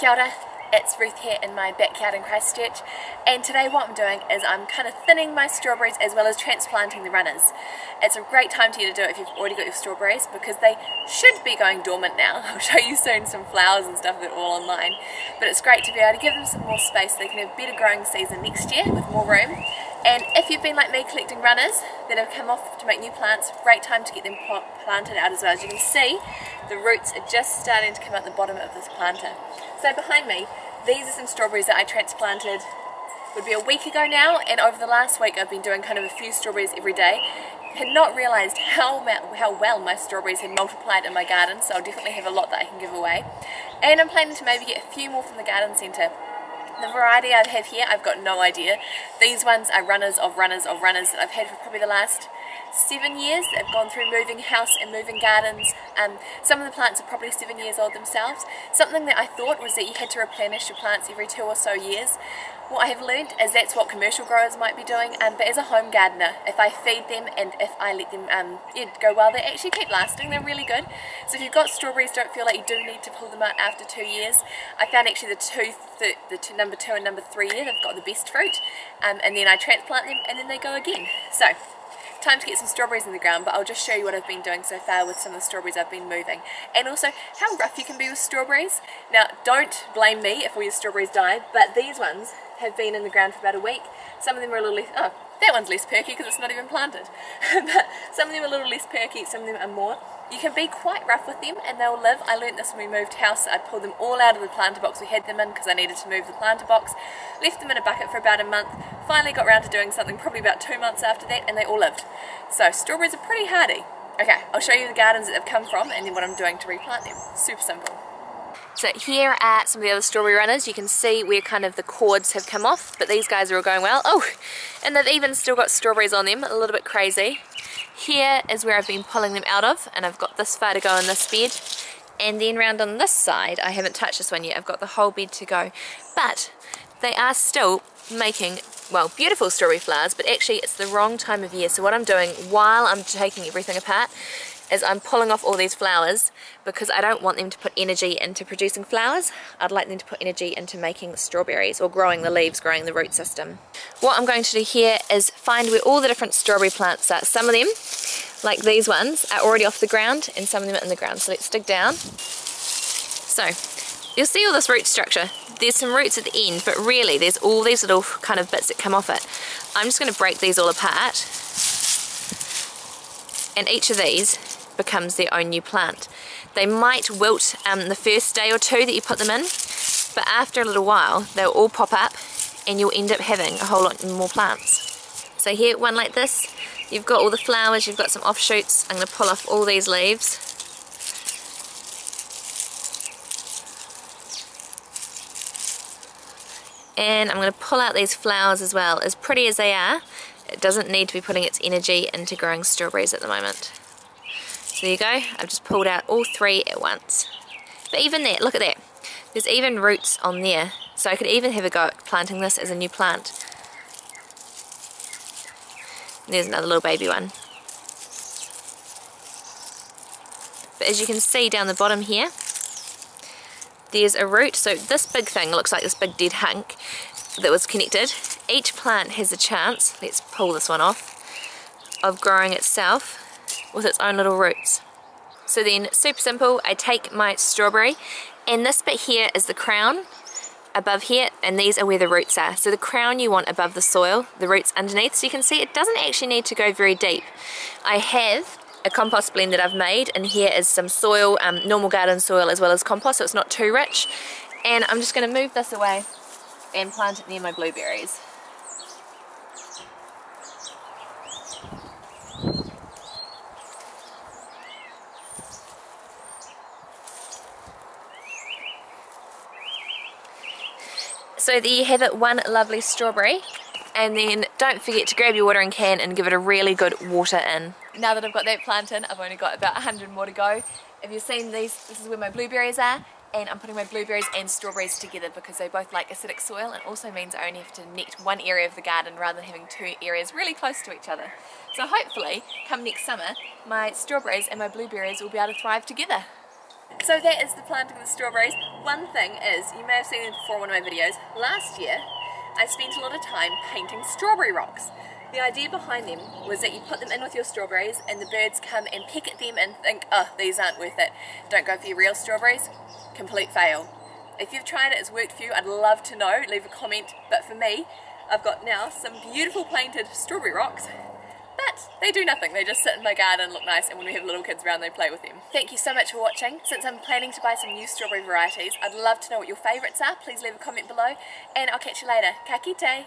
Kia ora, it's Ruth here in my backyard in Christchurch and today what I'm doing is I'm kind of thinning my strawberries as well as transplanting the runners. It's a great time to you to do it if you've already got your strawberries because they should be going dormant now. I'll show you soon some flowers and stuff that are all online but it's great to be able to give them some more space so they can have a better growing season next year with more room and if you've been like me collecting runners that have come off to make new plants, great time to get them planted out as well. As you can see, the roots are just starting to come out the bottom of this planter. So behind me, these are some strawberries that I transplanted would be a week ago now. And over the last week I've been doing kind of a few strawberries every day. Had not realised how, how well my strawberries had multiplied in my garden. So I'll definitely have a lot that I can give away. And I'm planning to maybe get a few more from the garden centre the variety I have here, I've got no idea. These ones are runners of runners of runners that I've had for probably the last seven years. They've gone through moving house and moving gardens. Um, some of the plants are probably seven years old themselves. Something that I thought was that you had to replenish your plants every two or so years. What I have learned is that's what commercial growers might be doing, um, but as a home gardener, if I feed them and if I let them um, yeah, go well, they actually keep lasting, they're really good. So if you've got strawberries, don't feel like you do need to pull them out after two years. I found actually the two, the, the two, number two and number three year, they've got the best fruit, um, and then I transplant them and then they go again. So time to get some strawberries in the ground but I'll just show you what I've been doing so far with some of the strawberries I've been moving and also how rough you can be with strawberries now don't blame me if all your strawberries die but these ones have been in the ground for about a week. Some of them are a little less, oh, that one's less perky because it's not even planted. but some of them are a little less perky, some of them are more. You can be quite rough with them and they'll live. I learnt this when we moved house. I pulled them all out of the planter box we had them in because I needed to move the planter box. Left them in a bucket for about a month. Finally got around to doing something probably about two months after that and they all lived. So strawberries are pretty hardy. Okay, I'll show you the gardens that they've come from and then what I'm doing to replant them. Super simple. So here at some of the other strawberry runners, you can see where kind of the cords have come off, but these guys are all going well. Oh, and they've even still got strawberries on them, a little bit crazy. Here is where I've been pulling them out of, and I've got this far to go in this bed. And then round on this side, I haven't touched this one yet, I've got the whole bed to go. But they are still making well beautiful strawberry flowers but actually it's the wrong time of year so what I'm doing while I'm taking everything apart is I'm pulling off all these flowers because I don't want them to put energy into producing flowers. I'd like them to put energy into making strawberries or growing the leaves, growing the root system. What I'm going to do here is find where all the different strawberry plants are. Some of them, like these ones, are already off the ground and some of them are in the ground. So let's dig down. So you'll see all this root structure. There's some roots at the end, but really there's all these little kind of bits that come off it. I'm just going to break these all apart. And each of these becomes their own new plant. They might wilt um, the first day or two that you put them in, but after a little while they'll all pop up and you'll end up having a whole lot more plants. So here, one like this, you've got all the flowers, you've got some offshoots. I'm going to pull off all these leaves. And I'm going to pull out these flowers as well. As pretty as they are, it doesn't need to be putting its energy into growing strawberries at the moment. So there you go, I've just pulled out all three at once. But even that, look at that. There's even roots on there. So I could even have a go at planting this as a new plant. There's another little baby one. But as you can see down the bottom here, there's a root. So this big thing looks like this big dead hunk that was connected. Each plant has a chance, let's pull this one off, of growing itself with its own little roots. So then, super simple, I take my strawberry, and this bit here is the crown above here, and these are where the roots are. So the crown you want above the soil, the roots underneath, so you can see it doesn't actually need to go very deep. I have a compost blend that I've made, and here is some soil, um, normal garden soil as well as compost, so it's not too rich. And I'm just going to move this away and plant it near my blueberries. So there you have it, one lovely strawberry. And then don't forget to grab your watering can and give it a really good water in. Now that I've got that plant in, I've only got about 100 more to go. If you've seen these, this is where my blueberries are. And I'm putting my blueberries and strawberries together because they both like acidic soil and also means I only have to net one area of the garden rather than having two areas really close to each other. So hopefully, come next summer, my strawberries and my blueberries will be able to thrive together. So that is the planting of the strawberries. One thing is, you may have seen it before in one of my videos, last year I spent a lot of time painting strawberry rocks. The idea behind them was that you put them in with your strawberries and the birds come and peck at them and think, oh, these aren't worth it. Don't go for your real strawberries. Complete fail. If you've tried it, it's worked for you, I'd love to know, leave a comment. But for me, I've got now some beautiful painted strawberry rocks but they do nothing. They just sit in my garden, and look nice, and when we have little kids around, they play with them. Thank you so much for watching. Since I'm planning to buy some new strawberry varieties, I'd love to know what your favourites are. Please leave a comment below, and I'll catch you later. Ka kite!